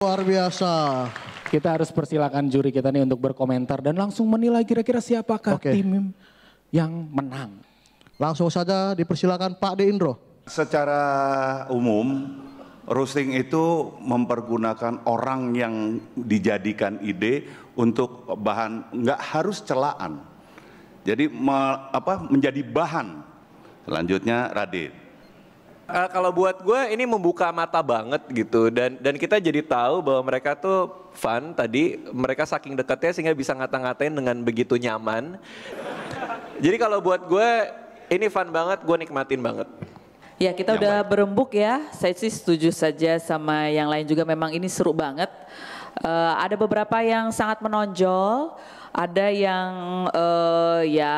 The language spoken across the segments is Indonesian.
Luar biasa. Kita harus persilakan juri kita nih untuk berkomentar dan langsung menilai kira-kira siapakah Oke. tim yang menang. Langsung saja dipersilakan Pak De Indro. Secara umum, roasting itu mempergunakan orang yang dijadikan ide untuk bahan, nggak harus celaan. Jadi me- apa, menjadi bahan. Selanjutnya Radit. Eh, kalau buat gue ini membuka mata banget gitu dan dan kita jadi tahu bahwa mereka tuh fun tadi mereka saking dekatnya sehingga bisa ngata-ngatain dengan begitu nyaman. Jadi kalau buat gue ini fun banget, gue nikmatin banget. Ya kita udah berembuk ya, saya sih setuju saja sama yang lain juga memang ini seru banget. Eh, ada beberapa yang sangat menonjol, ada yang eh, ya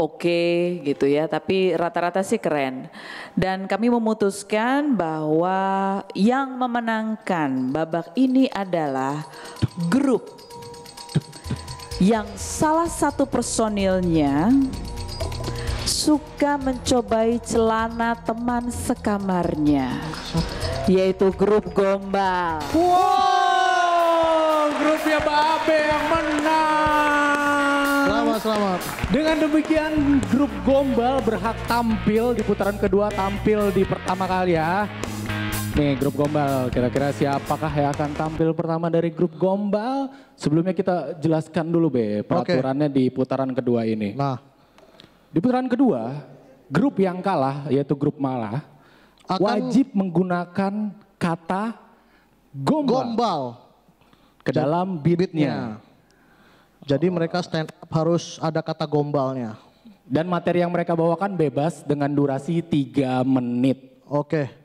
oke gitu ya, tapi rata-rata sih keren. Dan kami memutuskan bahwa yang memenangkan babak ini adalah grup yang salah satu personilnya suka mencobai celana teman sekamarnya, yaitu grup Gombal. Wow, grupnya Babe yang menang. Selamat, selamat. Dengan demikian grup Gombal berhak tampil di putaran kedua, tampil di pertama kali ya. Nih grup Gombal, kira-kira siapakah yang akan tampil pertama dari grup Gombal? Sebelumnya kita jelaskan dulu Be, peraturannya di putaran kedua ini. Nah, Di putaran kedua, grup yang kalah yaitu grup Malah Akan- wajib menggunakan kata gombal, gombal ke dalam beatnya. Jadi mereka stand up harus ada kata gombalnya. Dan materi yang mereka bawakan bebas dengan durasi 3 menit. Oke.